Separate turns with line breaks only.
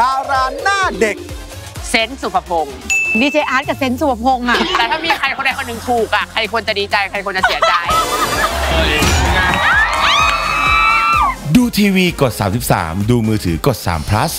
ดาราหน้าเด็ก
เซนต์สุภพงศ์
ดีเจอาร์ตกับเซนต์สุภพงศ์อะ
แต่ถ้ามีใครคนใดคนหนึ่งถูกอะ ใครควรจะดีใจ ใครควรจะเสียใจ
ดูทีวีกด 33 ดูมือถือกด3 plus